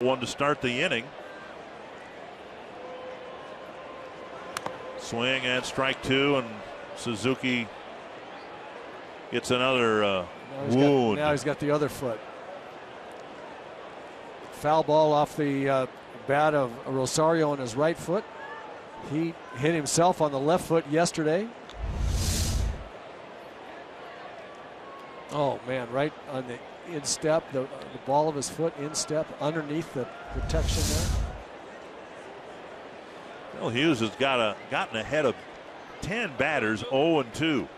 One to start the inning. Swing and strike two, and Suzuki gets another uh, Now wound. got, now he's got the other foot. Foul ball off the uh, bat of Rosario on his right foot. He hit himself on the left foot yesterday. Oh man, right on the instep, the, the ball of his foot instep underneath the protection there. Well, Hughes has got a gotten ahead of 10 batters, 0 and 2. You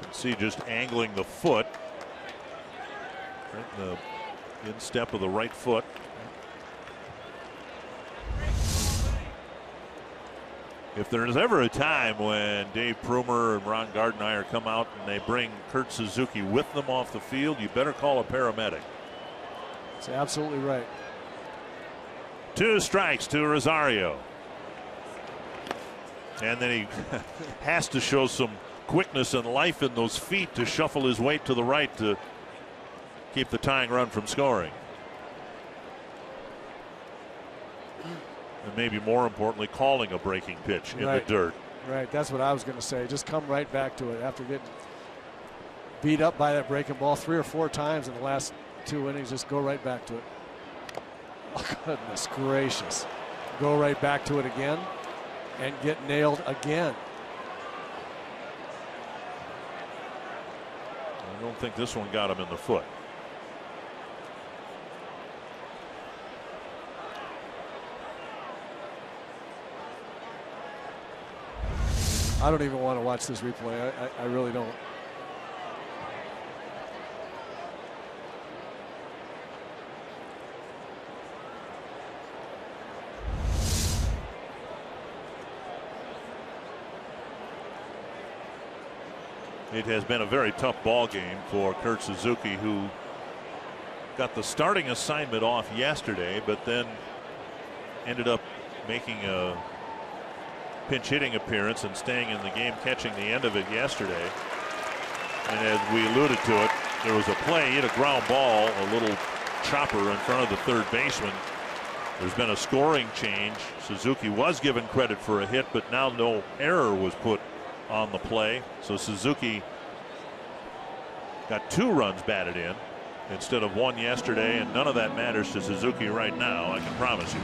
can see just angling the foot. Right in the instep of the right foot. If there's ever a time when Dave Pruemer and Ron Gardenhire come out and they bring Kurt Suzuki with them off the field, you better call a paramedic. That's absolutely right. Two strikes to Rosario. And then he has to show some quickness and life in those feet to shuffle his weight to the right to keep the tying run from scoring. And maybe more importantly, calling a breaking pitch in Right. the dirt. Right, that's what I was going to say. Just come right back to it after getting beat up by that breaking ball three or four times in the last two innings. Just go right back to it. Oh, goodness gracious. Go right back to it again and get nailed again. I don't think this one got him in the foot. I don't even want to watch this replay. I, I, I really don't. It has been a very tough ball game for Kurt Suzuki, who got the starting assignment off yesterday, but then ended up making a pinch hitting appearance and staying in the game, catching the end of it yesterday. And as we alluded to it, there was a play, hit a ground ball, a little chopper in front of the third baseman. There's been a scoring change. Suzuki was given credit for a hit, but now no error was put on the play. So Suzuki got two runs batted in instead of one yesterday, and none of that matters to Suzuki right now, I can promise you.